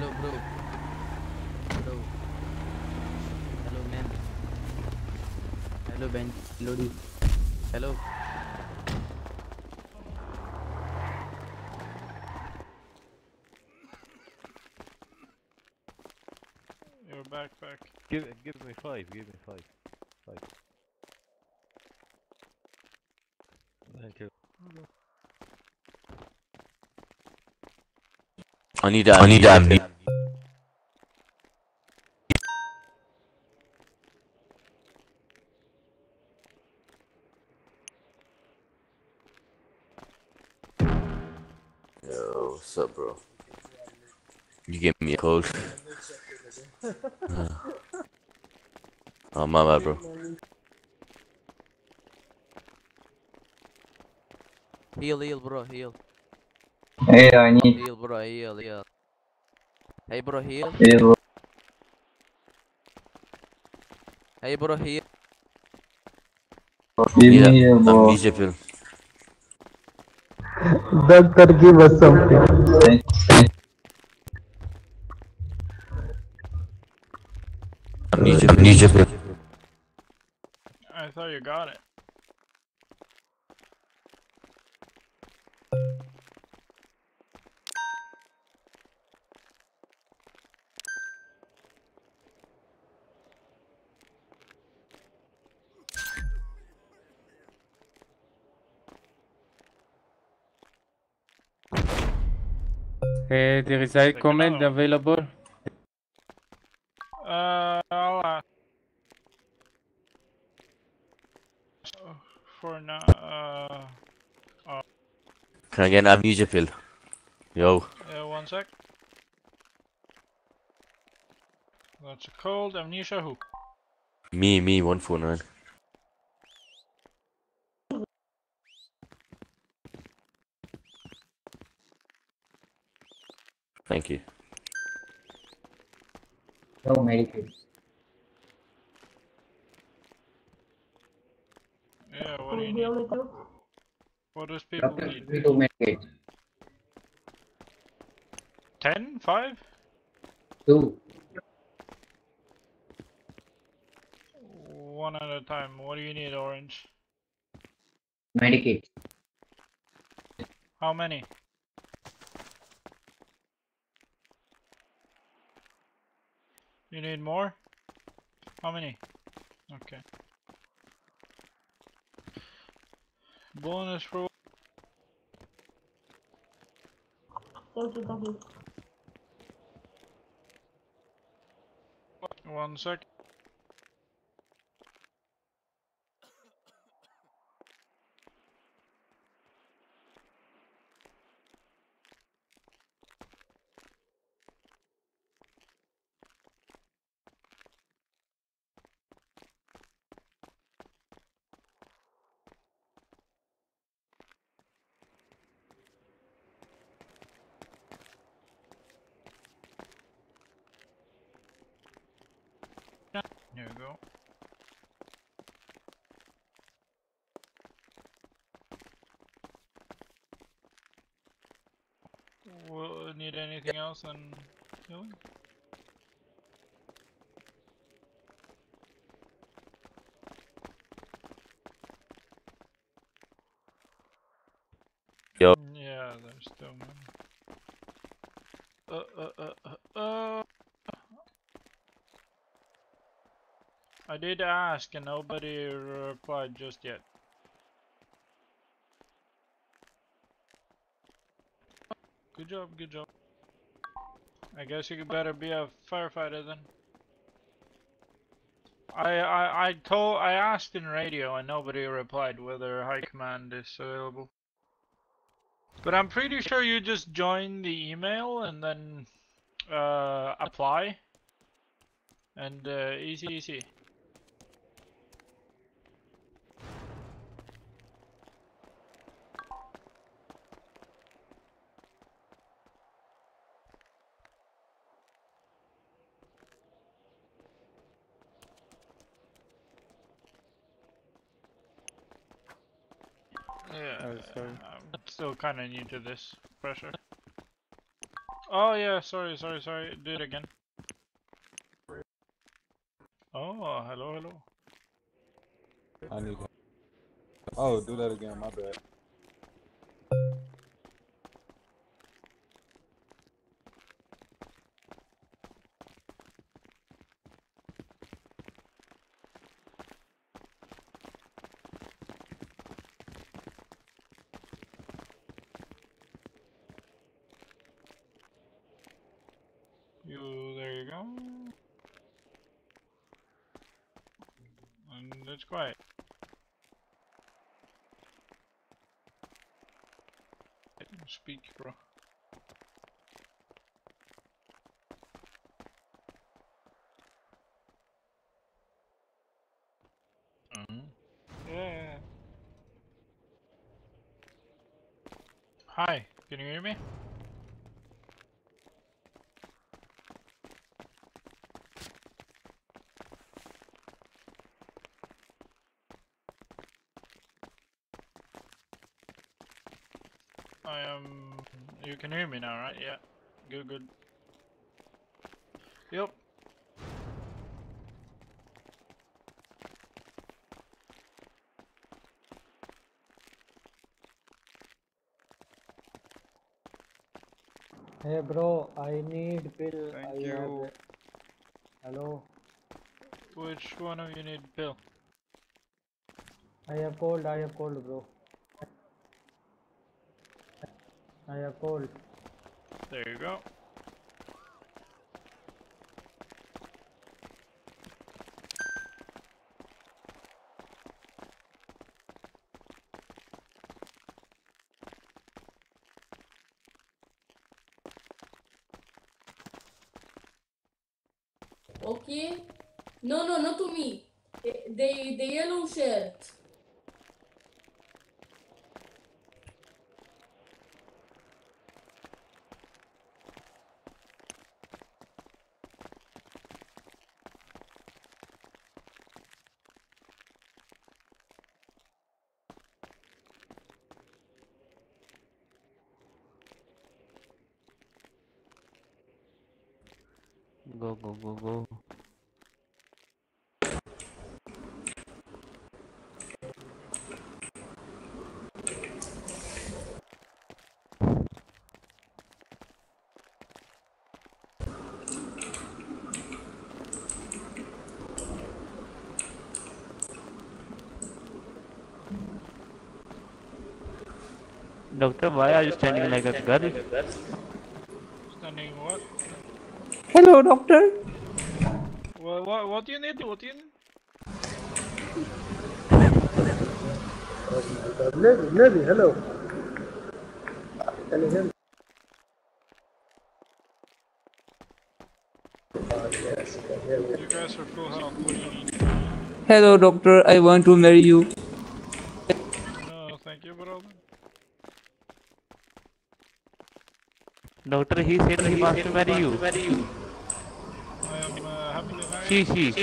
Hello, bro. Hello. Hello, man. Hello, Ben. Lodi. Hello. Your backpack. Give give me five. Give me five. Five. I need that. I need that. Yo, what's up, bro? You give me a code. oh, my bad, bro. Heal, heal, bro. Heal. Hey, I need Heal, bro. Heal, heal. Hey, bro. Heal. heal. Hey, bro. Heal. Give Need me heal, a bro. amnesia pill. Doctor, give us something. Amnesia, amnesia pill. I thought you got it. Uh, there is a Take comment another available. Uh, I'll ask. For now, uh, Can I get an amnesia pill? Yo, yeah, one sec. That's a cold amnesia who? me, me, 149. Thank you. No medikit. Yeah, what do you need? What does people Doctor, need? give me two Ten? Five? Two. One at a time. What do you need, Orange? medikit. How many? You need more? How many? Okay. Bonus for Thank you, you. one sec. Here we go. Will need anything else than healing? Yo. Yeah, there's still many. Uh, uh, uh, uh, uh. I did ask and nobody replied just yet. Good job, good job. I guess you better be a firefighter then. I I I told I asked in radio and nobody replied whether high command is available. But I'm pretty sure you just join the email and then uh, apply. And uh, easy easy. Yeah, sorry. I'm still kind of new to this pressure. Oh yeah, sorry, sorry, sorry. Do it again. Oh, hello, hello. I need help. Oh, do that again. My bad. You there you go. Quiet. Speak, bro. Mhm. Yeah. Hi, can you hear me? I am. You can hear me now, right? Yeah. Good, good. Yep. Hey bro, I need pill. Thank I you. Have... Hello, Which one of you need pill? I have cold. I have cold, bro. I have cold. There you go. Okay. No, no, not to me. Eh, The the yellow shirt. Go, go, go, go. Doctor, why are you standing like a girl? Standing what? Hello, doctor. What, what, what do you need? What do you need? hello. Can you hear me? You guys are full health. What do you need? Hello, doctor. I want to marry you. No, thank you, brother. Doctor, he said he wants to marry you. She, she.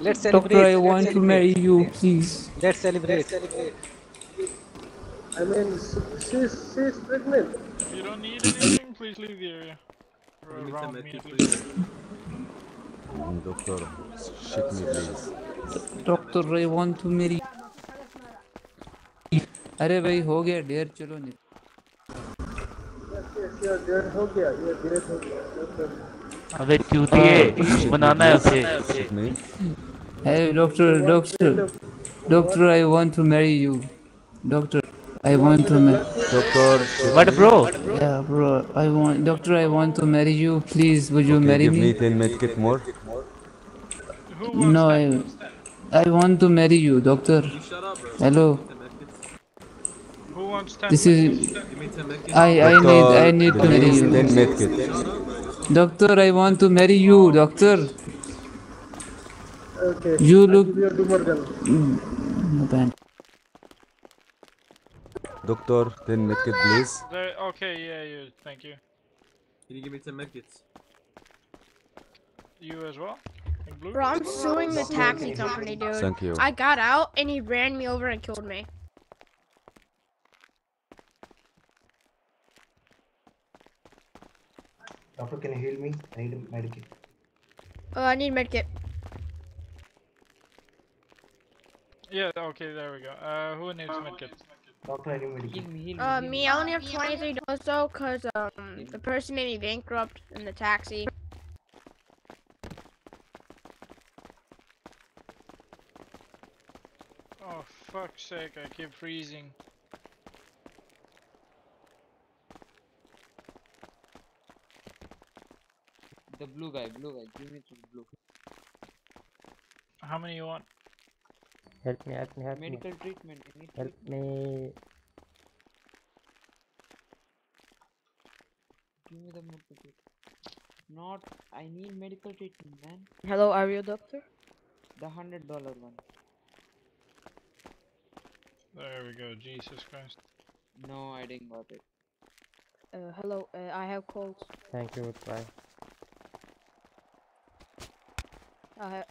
Let's celebrate. Doctor, I Let's want celebrate. to marry you, please. Let's celebrate. Let's celebrate. I mean, she's, she's pregnant. If you don't need anything, please leave the area. Or around me, please. Doctor, shit me please. Doctor, I want to marry. अरे भाई हो गया dare चलो नहीं yes, yes, your date हो गया your date हो गया अबे चूतिए बनाना है उसे Shake me. Hey doctor doctor doctor I want to marry you doctor I want to marry Doctor, But bro, yeah bro I want doctor I want to marry you please would you okay, marry give me me 10 medkit more. Who wants no I I want to marry you doctor hello Who wants 10 this is I I Doctor, need I need to marry please, you 10 medkit. doctor I want to marry you doctor Okay. you look Mm, no bad. Doctor, 10 medkit please. There, okay, yeah, you. Thank you. Can you give me 10 medkits? You as well? Bro, I'm suing the taxi company, dude. Thank you. I got out and he ran me over and killed me. Doctor, can you heal me? I need a medikit. Oh, I need medkit. Yeah, okay, there we go. Uh, who needs medkit? Doctor, I need medikit. Uh, me, I only have twenty-three dollars though, cause um, the person made me bankrupt in the taxi. Oh, fuck's sake, I keep freezing. The blue guy, blue guy. Give me to the blue. How many you want? Help me, help me, help Medical me. treatment. I need Help treatment. me. Give me the medical treatment. Not. I need medical treatment, man. Hello, are you a doctor? The hundred dollar one. There we go, Jesus Christ. No, I didn't got it. Uh, hello, uh, I have colds. Thank you, bye. I.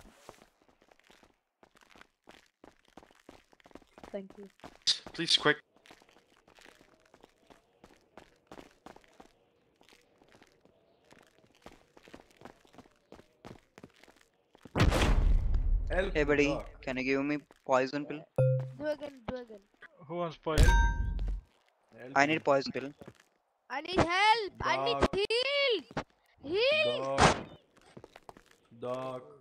Thank you. Please, quick. Help Hey buddy, can you give me poison pill? Do again, do again. Who wants poison? I need poison pill. I need help. I need heal. Heal. Dog. Dog.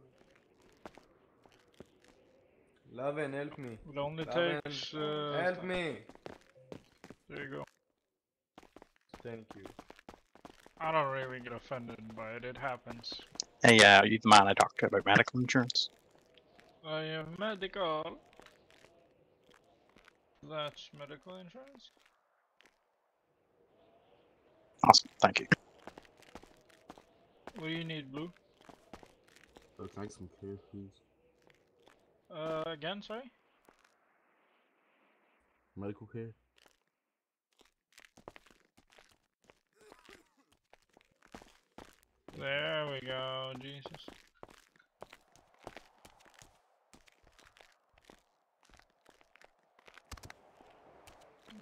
Lovin, help me. It only Lovin, takes. Uh, help me. There you go. Thank you. I don't really get offended by it. It happens. Hey, uh, are you the man I talked to about medical insurance? I am medical. That's medical insurance. Awesome, thank you. What do you need, Blue? Oh, can I some care, please? Uh, again, sorry? Medical care? There we go, Jesus.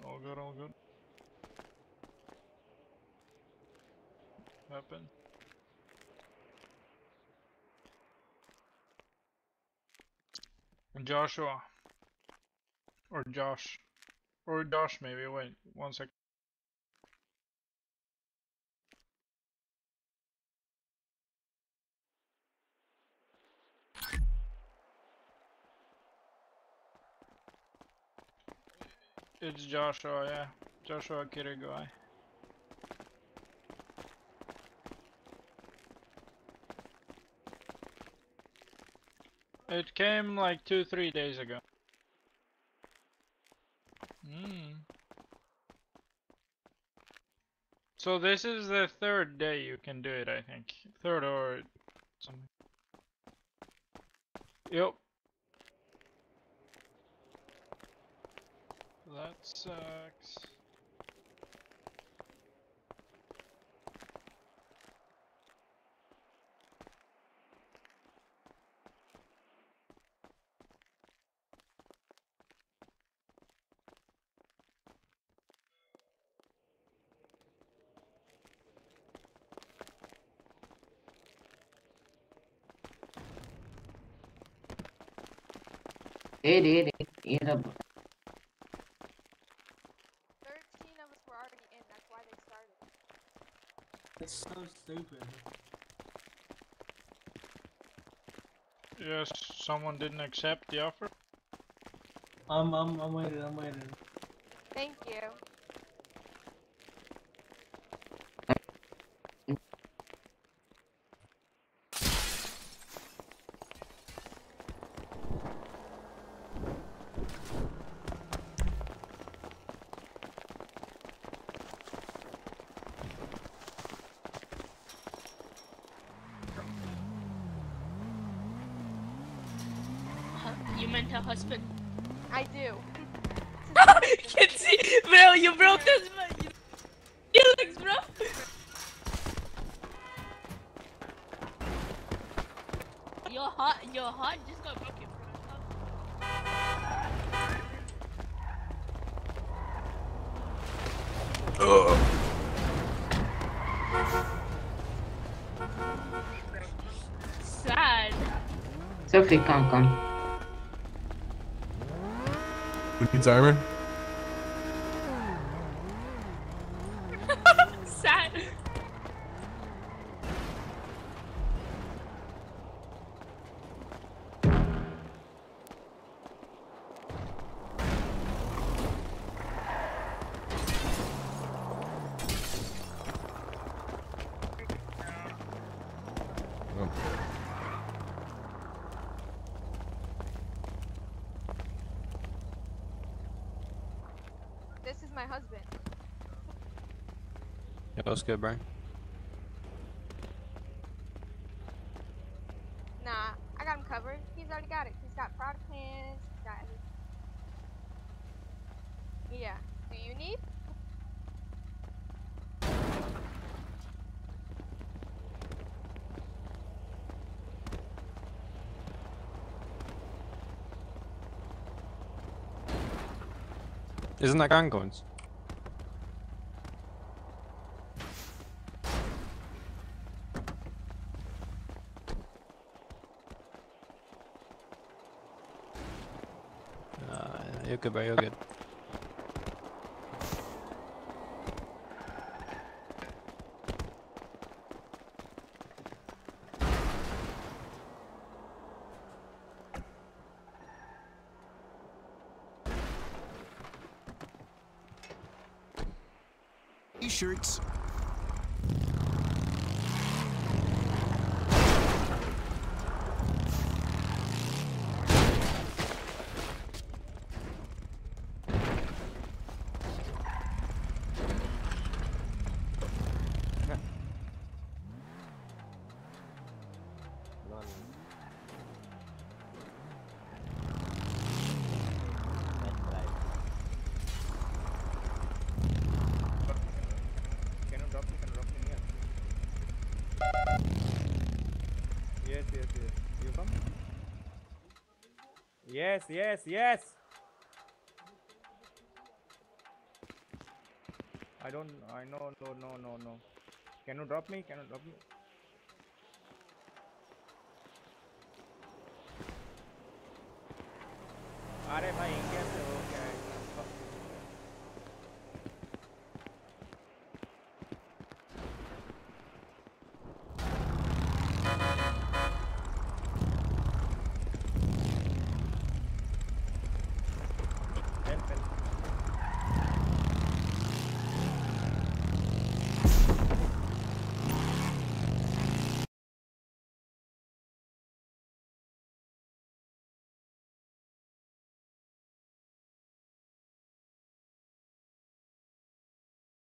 All good, all good. Weapon. Joshua. Or Josh. Or Josh maybe, wait, one sec. It's Joshua, yeah. Joshua Kirigoi. It came like two, three days ago. Hmm. So this is the third day you can do it, I think. Third or something. Yep. That sucks. Hey, hey, hey, hey, the- Thirteen of us were already in. That's why they started. That's so stupid. Yes, someone didn't accept the offer. I'm, I'm, I'm waiting, I'm waiting. Thank you. a husband? I do. Kinsey, bro, you broke this feelings, bro. Your heart, your heart just got broken, bro. Sad. Sophie, come, come. Armor? Sad. This is my husband. Yeah, what's good, Brian? Nah, I got him covered. He's already got it. He's got product plans. He's got. Yeah. Do you need? Isn't that gang coins? Uh, you're good, bro. You're good. T-shirts. Can you drop me? Can you drop me here? Yes, yes, yes. You come? Yes, yes, yes. I don't. I know. No, no, no, no. Can you drop me? Can you drop me? अरे भाई India से